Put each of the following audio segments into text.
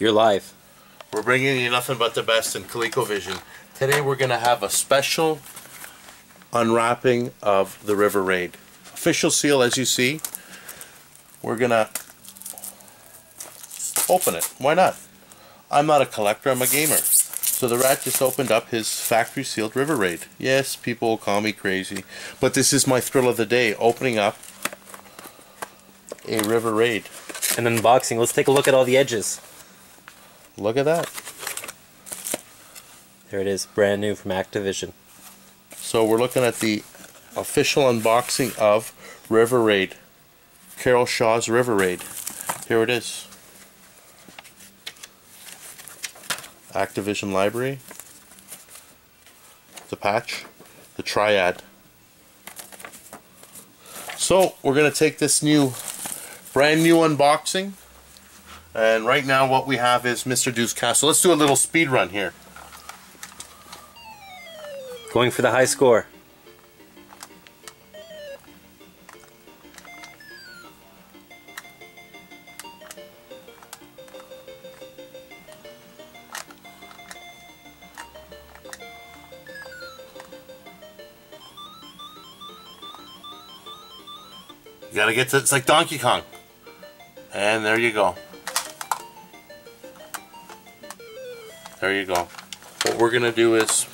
You're live. We're bringing you nothing but the best in ColecoVision. Today we're going to have a special unwrapping of the River Raid. Official seal as you see. We're going to open it. Why not? I'm not a collector, I'm a gamer. So the rat just opened up his factory sealed River Raid. Yes, people will call me crazy, but this is my thrill of the day, opening up a River Raid. An unboxing. Let's take a look at all the edges. Look at that. There it is, brand new from Activision. So we're looking at the official unboxing of River Raid. Carol Shaw's River Raid. Here it is. Activision Library. The patch. The triad. So we're going to take this new, brand new unboxing. And right now what we have is Mr. Do!'s Castle. Let's do a little speed run here. Going for the high score. You gotta get to, it's like Donkey Kong. And there you go. There you go. What we're gonna do is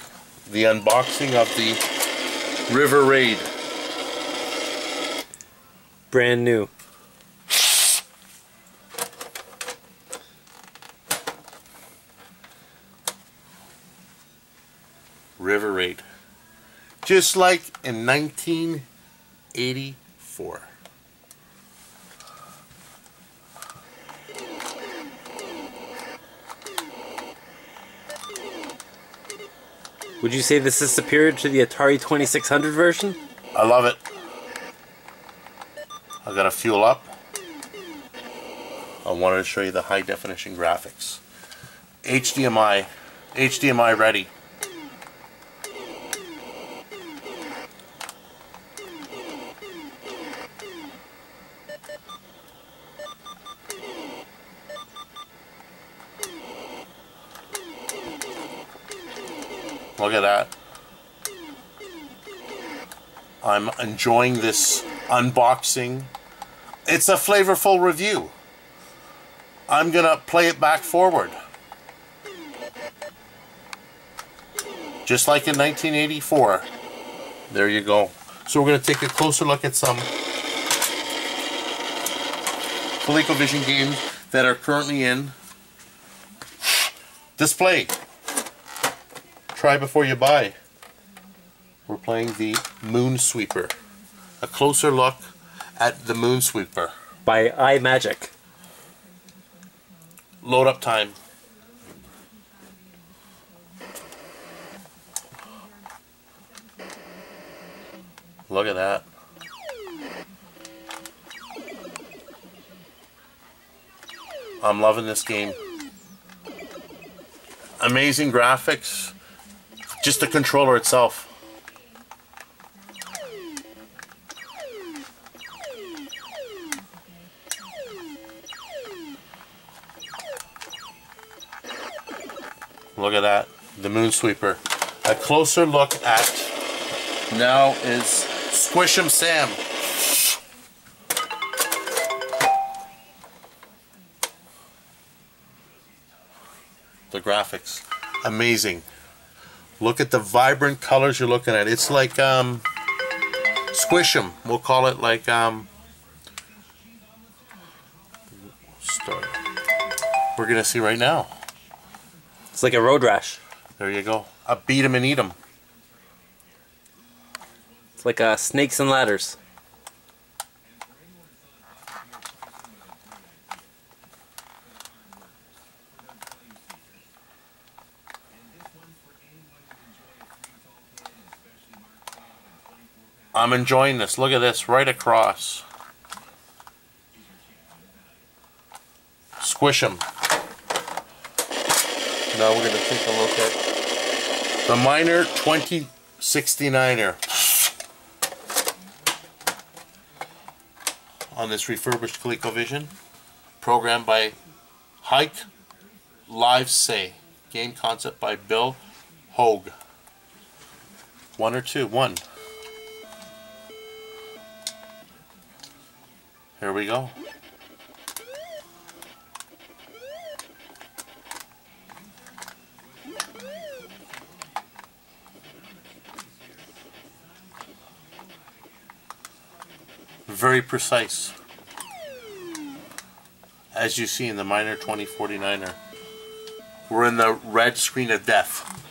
the unboxing of the River Raid. Brand new. River Raid. Just like in 1984. Would you say this is superior to the Atari 2600 version? I love it. I gotta fuel up. I wanted to show you the high definition graphics. HDMI, HDMI ready. Look at that. I'm enjoying this unboxing. It's a flavorful review. I'm gonna play it back forward. Just like in 1984. There you go. So we're gonna take a closer look at some ColecoVision games that are currently in display. Try before you buy. We're playing the Moon Sweeper. A closer look at the Moon Sweeper. By Imagic. Load up time. Look at that. I'm loving this game. Amazing graphics. Just the controller itself. Look at that. The Moon Sweeper. A closer look at now is Squish 'em Sam. The graphics. Amazing. Look at the vibrant colors you're looking at. It's like um Squish 'em. We'll call it like um start. We're gonna see right now. It's like a road rash. There you go. A beat 'em and eat 'em. It's like uh, snakes and ladders. I'm enjoying this. Look at this right across. Squish 'em. Now we're going to take a look at the Miner 2069er. On this refurbished ColecoVision. Programmed by Hike Live Say. Game concept by Bill Hogue. One or two? One. Here we go. Very precise. As you see in the Miner 2049er. We're in the red screen of death.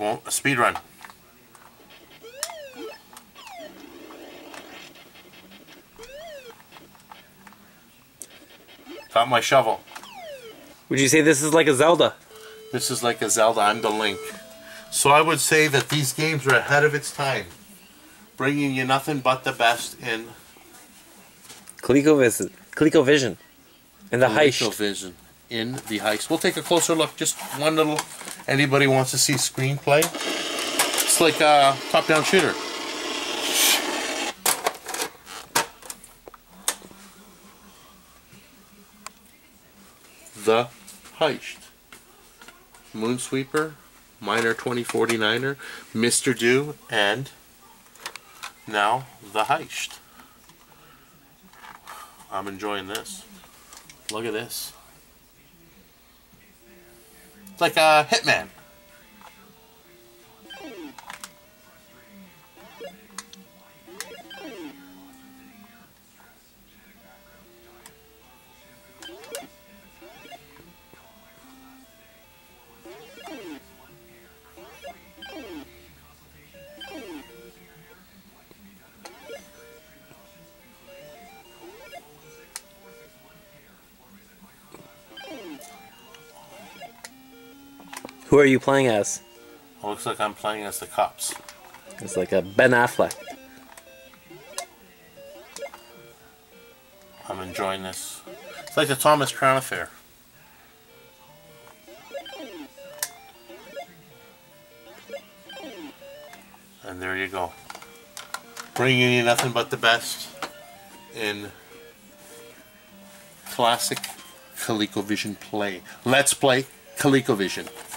I'm a speed run. Got my shovel. Would you say this is like a Zelda? This is like a Zelda. I'm the Link. So I would say that these games are ahead of its time, bringing you nothing but the best in ColecoVision. ColecoVision. And the heist. Vision in the heist. We'll take a closer look. Just one little. Anybody wants to see screenplay? It's like a top-down shooter. The heist. Moonsweeper, Miner 2049er, Mr. Do, and now the heist. I'm enjoying this. Look at this. It's like a hitman. Who are you playing as? Looks like I'm playing as the cops. It's like a Ben Affleck. I'm enjoying this. It's like the Thomas Crown Affair. And there you go. Bringing you nothing but the best in classic ColecoVision play. Let's play ColecoVision.